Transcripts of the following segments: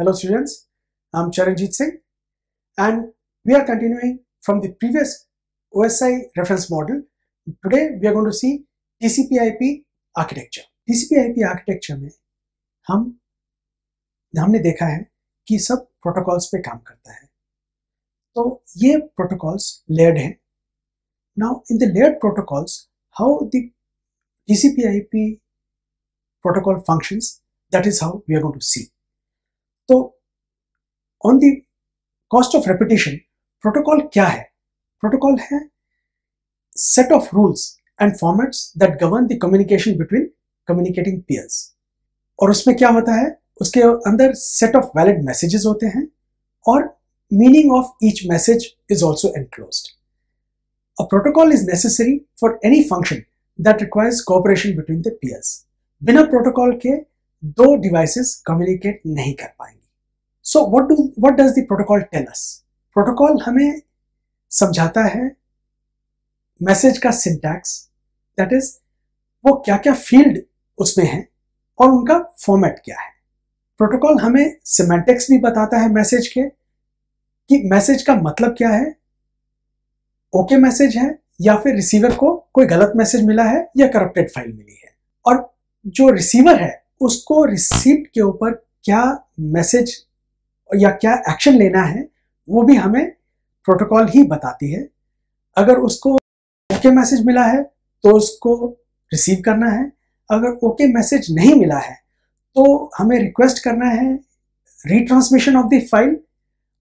Hello students, I'm Charanjit Singh and we are continuing from the previous OSI reference model. Today we are going to see TCP/IP architecture. TCP/IP architecture में हम हमने देखा है कि सब protocols पे काम करता है तो ये प्रोटोकॉल्स लेयर्ड हैं now in the layered protocols how the TCP/IP protocol functions that is how we are going to see तो on the cost of repetition protocol क्या है? प्रोटोकॉल है set of rules and formats that govern the communication between communicating peers और उसमें क्या होता है? उसके अंदर सेट ऑफ़ वैलिड मैसेजेस होते हैं और meaning of each message is also enclosed a protocol is necessary for any function that requires cooperation between the peers बिना प्रोटोकॉल के दो डिवाइसेस कम्युनिकेट नहीं कर पाएँगे। So what do what does the protocol tell protocol हमें समझाता है message का सिंटैक्स दैट इज़ वो क्या क्या फ़ील्ड उसमें है और उनका फॉर्मेट क्या है। प्रोटोकॉल हमें सिमेंटिक्स भी बताता है मैसेज के कि मैसेज का मतलब क्या है ओके okay मैसेज है, या फिर रिसीवर को कोई गलत मैसेज मिला है या करप्टेड फ़ाइल मिली है। और जो रिसीवर है, उसको रिसीप्ट के ऊपर क्या मैसेज या क्या एक्शन लेना है, वो भी हमें प्रोटोकॉल ही बताती है। अगर उसको ओके okay मैसेज मिला है तो उसको रिसीव करना है। अगर ओके okay मैसेज नहीं मिला है तो हमें रिक्वेस्ट करना है रिट्रांसमिशन ऑफ़ द फ़ाइल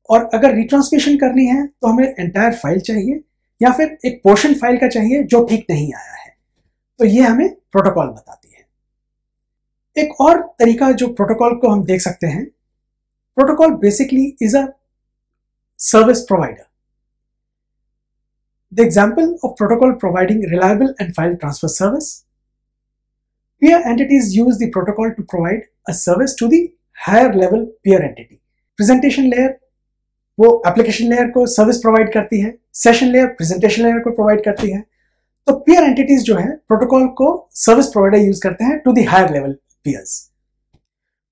और अगर रिट्रांसमिशन करनी है तो हमें एंटायर फ़ाइल चाहिए, या फिर एक पोर्शन फ़ाइल का चाहिए, जो ठीक नहीं आया है। तो ये हमें प्रोटोकॉल बताती है। एक और तरीका जो प्रोटोकॉल को हम देख सकते हैं protocol basically is a service provider The example of protocol providing reliable and file transfer service. Peer entities use the protocol to provide a service to the higher level peer entity. Presentation layer वो application layer को service provide करती है session layer presentation layer को provide करती है तो peer entities जो है प्रोटोकॉल को सर्विस प्रोवाइडर यूज़ करते हैं to the higher level peers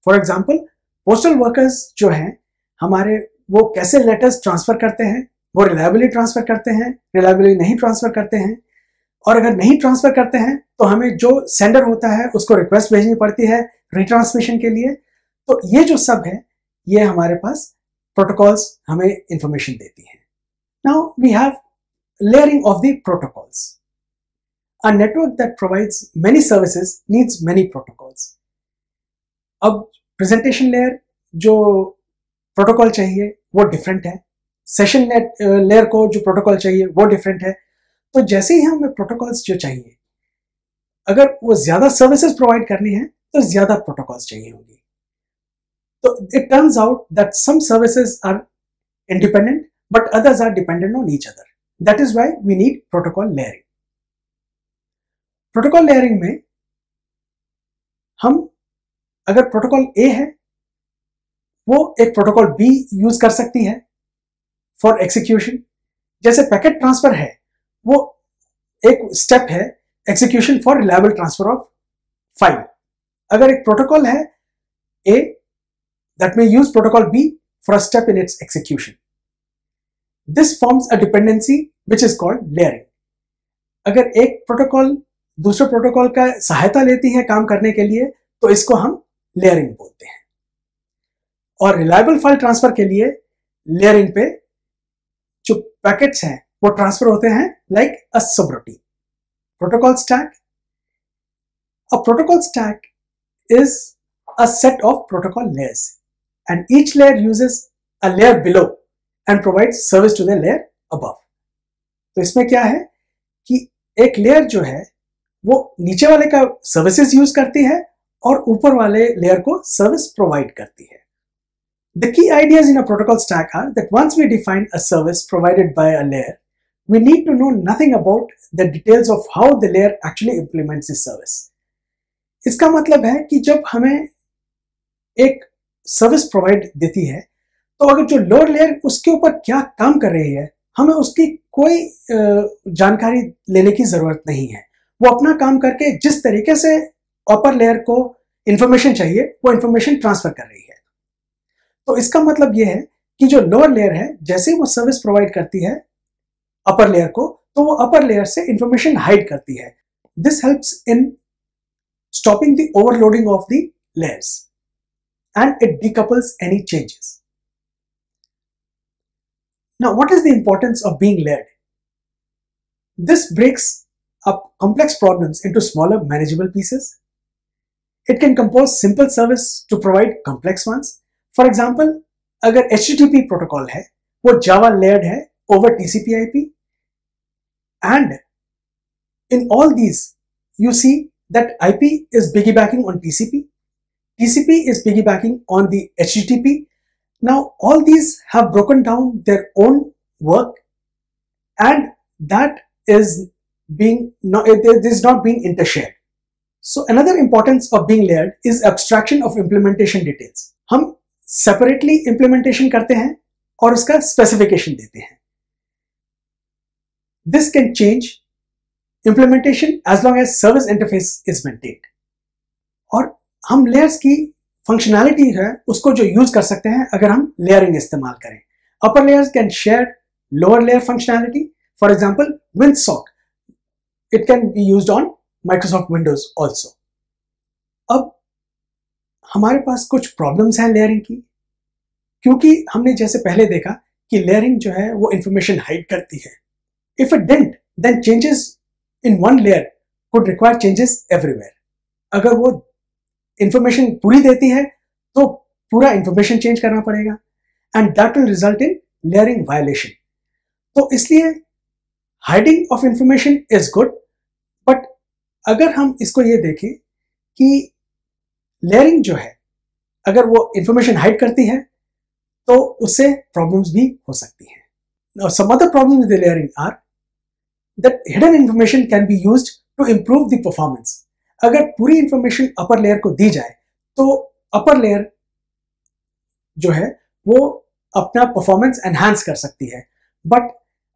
for example postal workers जो हैं, हमारे वो कैसे लेटर्स ट्रांसफ़र करते हैं, वो रिलायबली ट्रांसफ़र करते हैं रिलायबली नहीं ट्रांसफ़र करते हैं, और अगर नहीं ट्रांसफ़र करते हैं तो हमें जो सेंडर होता है, उसको रिक्वेस्ट भेजनी पड़ती है रिट्रांसमिशन के लिए। तो ये जो सब है, ये हमारे पास प्रोटोकॉल्स हमें इंफॉर्मेशन देती है। Now we have layering of the protocols a network that provides many services needs many protocols अब प्रेजेंटेशन लेयर जो प्रोटोकॉल चाहिए, वो डिफरेंट है। सेशन नेट लेयर को जो प्रोटोकॉल चाहिए, वो डिफरेंट है। तो जैसे ही हमें प्रोटोकॉल्स जो चाहिए, अगर वो ज़्यादा सर्विसेज़ प्रोवाइड करनी है तो ज़्यादा प्रोटोकॉल्स चाहिए होंगी। तो it turns out that some services are independent but others are dependent on each other that is why we need protocol layering protocol layering में हम अगर प्रोटोकॉल ए है, वो एक प्रोटोकॉल बी यूज़ कर सकती है फॉर एक्सिक्यूशन जैसे पैकेट ट्रांसफ़र है, वो एक स्टेप है execution for reliable transfer of file अगर एक प्रोटोकॉल है A that may use protocol B for a step in its execution this forms a dependency which is called layering अगर एक प्रोटोकॉल दूसरे प्रोटोकॉल का सहायता लेती है काम करने के लिए तो इसको हम लेयरिंग बोलते हैं। और रिलायबल फ़ाइल ट्रांसफ़र के लिए लेयरिंग पे जो पैकेट्स हैं, वो ट्रांसफ़र होते हैं like a subroutine protocol stack a protocol stack is a set of protocol layers and each layer uses a layer below and provide service to the layer above तो इसमें क्या है कि एक लेयर जो है, वो नीचे वाले का सर्विसेज़ यूज़ करती है और ऊपर वाले लेयर को सर्विस प्रोवाइड करती है। The key ideas in protocol stack are that once we define a service provided by a layer we need to know nothing about the details of how the layer actually implements this service इसका मतलब है कि जब हमें एक service provide देती है तो अगर जो लोअर लेयर उसके ऊपर क्या काम कर रही है, हमें उसकी कोई जानकारी लेने की ज़रूरत नहीं है। वो अपना काम करके जिस तरीके से अपर लेयर को इंफॉर्मेशन चाहिए, वो इंफॉर्मेशन ट्रांसफ़र कर रही है। तो इसका मतलब ये है कि जो लोअर लेयर है, जैसे ही वो सर्विस प्रोवाइड करती है अपर लेयर को तो वो अपर लेयर से इंफॉर्मेशन हाइड करती है। This helps in stopping the overloading of the layers and it decouples any changes now what is the importance of being layered this breaks up complex problems into smaller manageable pieces It can compose simple service to provide complex ones. For example, अगर HTTP protocol है वो Java layered है over TCP/IP and in all these, you see that IP is piggybacking on TCP. TCP is piggybacking on the HTTP. Now, all these have broken down their own work and that is being not, it is not being intershared. So another importance of being layered is abstraction of implementation details हम separately implementation करते हैं और उसका specification देते हैं। This can change implementation as long as service interface is में और हम लेयर्स की फंक्शनैलिटी है, उसको जो यूज़ कर सकते हैं अगर हम लेयरिंग इस्तेमाल करें। Upper layers can share lower layer functionality for example wind it can be use on Microsoft Windows also. अब हमारे पास कुछ प्रॉब्लम्स हैं लेयरिंग की, क्योंकि हमने जैसे पहले देखा कि लेयरिंग जो है वो इंफॉर्मेशन हाइड करती है। If it didn't then changes in one layer could require changes everywhere. अगर वो इंफॉर्मेशन पूरी देती है तो पूरा इंफॉर्मेशन चेंज करना पड़ेगा। And that will result in layering violation तो इसलिए hiding of information is good अगर हम इसको ये देखें कि लेयरिंग जो है, अगर वो इंफॉर्मेशन हाइड करती है तो उससे प्रॉब्लम्स भी हो सकती हैं। Some other problems with layering are that hidden information can be used to improve the performance. अगर पूरी इंफॉर्मेशन अपर लेयर को दी जाए तो अपर लेयर जो है, वो अपना परफॉर्मेंस एनहांस कर सकती है। बट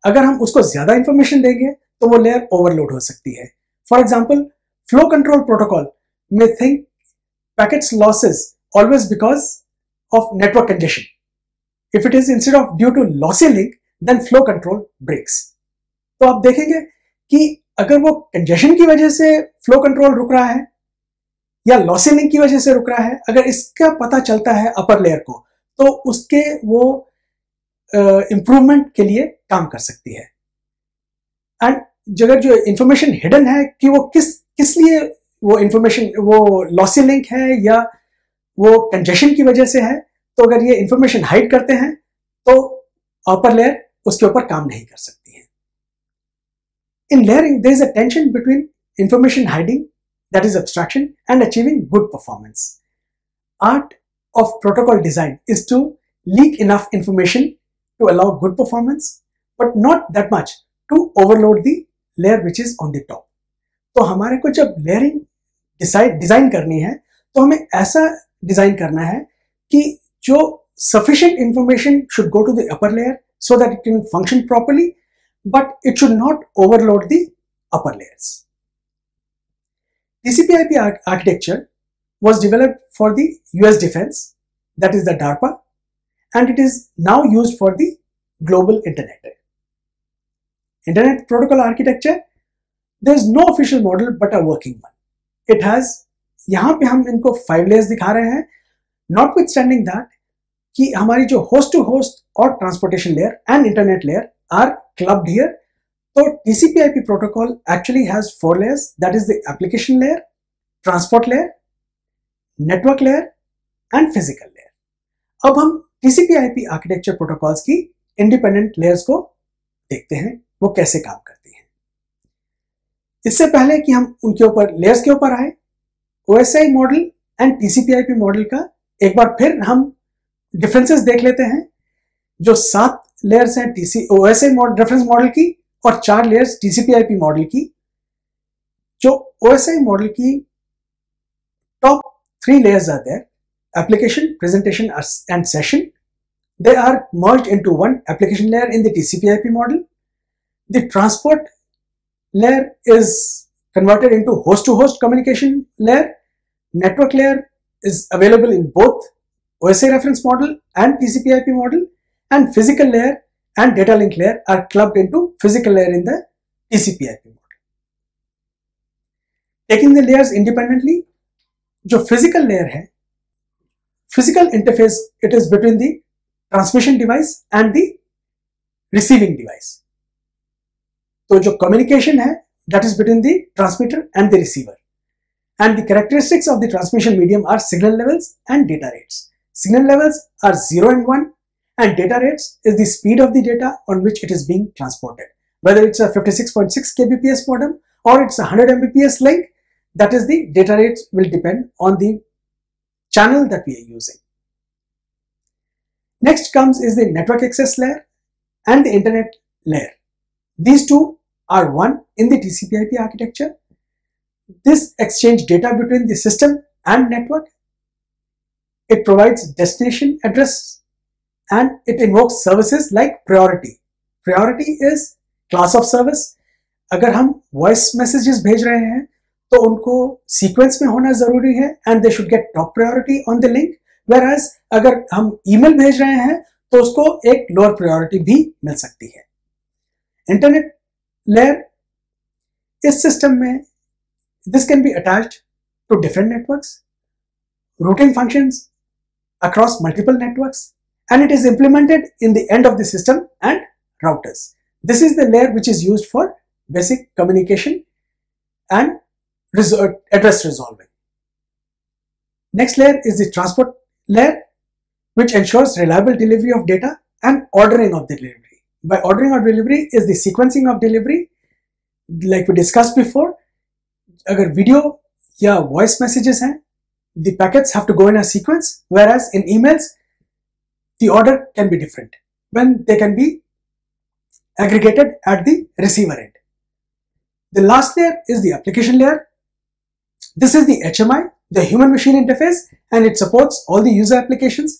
अगर हम उसको ज़्यादा इंफॉर्मेशन देंगे तो वो लेयर ओवरलोड हो सकती है। For example flow control protocol में think packets losses always because of network congestion if it is instead of due to lossy link then flow control breaks तो आप देखेंगे कि अगर वो कंजेशन की वजह से फ्लो कंट्रोल रुक रहा है या लॉसिनिंग की वजह से रुक रहा है अगर इसका पता चलता है अपर लेयर को तो उसके वो इंप्रूवमेंट uh, के लिए काम कर सकती है। एंड जगह जो इंफॉर्मेशन हिडन है कि वो किस किस लिए वो इंफॉर्मेशन वो लॉसी लिंक है या वो कंजेशन की वजह से है तो अगर ये इंफॉर्मेशन हाइड करते हैं तो अपर लेयर उसके ऊपर काम नहीं कर सकती है। In layering there is a tension between information hiding that is abstraction and achieving good performance art of protocol design is to leak enough information to allow good performance but not that much to overload the layer which is on the top तो हमारे को जब layering decide design करनी है तो हमें ऐसा design करना है कि जो sufficient information should go to the upper layer so that it can function properly but it should not overload the upper layers TCP IP architecture was develop for the US defence that is the DARPA and it is now use for the global internet Internet protocol architecture, there is no official model but a working one. It has, यहाँ पे हम इनको five layers दिखा रहे हैं not with standing that कि हमारी जो होस्ट टू होस्ट और transportation layer and internet layer are clubbed here. So TCP/IP protocol actually has four layers. That is the application layer, transport layer, network layer, and physical layer. अब हम TCP/IP architecture protocols की independent layers को देखते हैं वो कैसे काम करती हैं? इससे पहले कि हम उनके ऊपर लेयर्स के ऊपर आए OSI model and TCP/IP model का एक बार फिर हम डिफरेंसेस देख लेते हैं, जो सात लेयर्स हैं टीसी ओएसए रेफरेंस मॉडल की और चार लेयर्स टीसीपीआईपी मॉडल की, जो ओएसआई मॉडल की top three layers are there application, presentation, and session. They are merged into one application layer in the tcp/ip model. The transport layer is converted into host to host communication layer network layer is available in both OSI reference model and TCP IP model and physical layer and data link layer are clubbed into physical layer in the TCP IP model. Taking the layers independently, जो physical layer है, physical interface it is between the transmission device and the receiving device. तो जो communication है that is between the transmitter and the receiver. And the characteristics of the transmission medium are signal levels and data rates. Signal levels are 0 and 1 and data rates is the speed of the data on which it is being transported. Whether it's a 56.6 kbps modem or it's a 100 mbps link, that is the data rates will depend on the channel that we are using. Next comes is the network access layer and the internet layer. These two are one in the TCP IP architecture. This exchange data between the system and network. It provides destination address and it invokes services like priority. Priority is class of service. अगर हम voice messages भेज रहे हैं तो उनको sequence में होना ज़रूरी है they should get top priority on the link whereas अगर हम ईमेल भेज रहे हैं तो उसको एक लोअर प्रायोरिटी भी मिल सकती है इंटरनेट लेयर इस सिस्टम में this can be attached to different networks routing functions across multiple networks and it is implemented in the end of the system and routers. This is the layer which is used for basic communication and address resolving. Next layer is the transport layer which ensures reliable delivery of data and ordering of the delivery. By ordering of delivery is the sequencing of delivery like we discussed before. अगर video या voice messages हैं, the packets have to go in a sequence whereas in emails the order can be different when they can be aggregated at the receiver end. The last layer is the application layer this is the HMI, the human machine interface, and it supports all the user applications.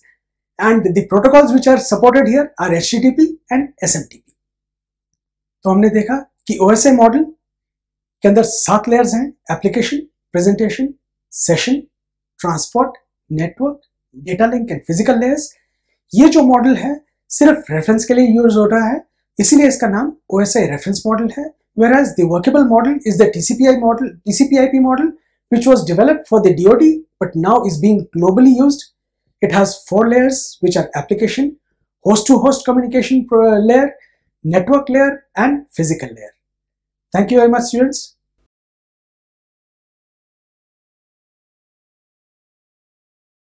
And the protocols which are supported here are HTTP and SMTP. तो हमने देखा कि OSI model के अंदर सात layers हैं application presentation session transport network data link and physical layers ये जो मॉडल है सिर्फ़ रेफरेंस के लिए यूज़ हो रहा है इसीलिए इसका नाम OSI रेफरेंस मॉडल है whereas the workable model is the TCPI model, TCP/IP model, which was developed for the DoD but now is being globally used. It has four layers which are application, host-to-host -host communication layer, network layer and physical layer. Thank you very much students.